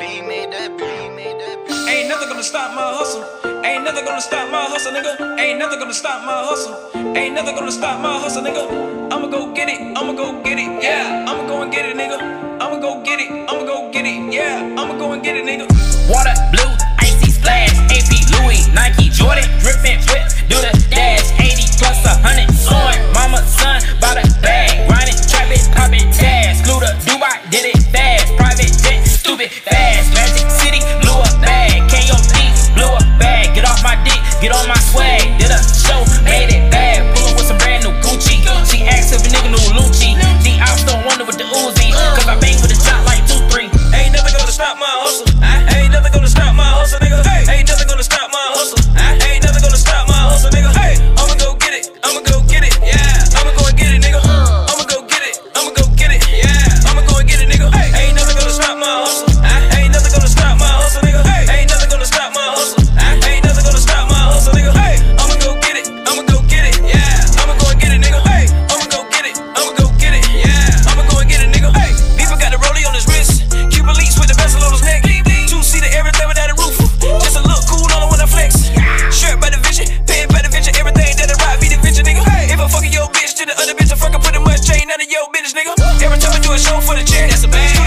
Ain't nothing gonna stop my hustle. Ain't nothing gonna stop my hustle, nigga. Ain't nothing gonna stop my hustle. Ain't nothing gonna stop my hustle, nigga. I'ma go get it. I'ma go get it. Yeah, I'ma go and get it. a show for the chair, that's a bad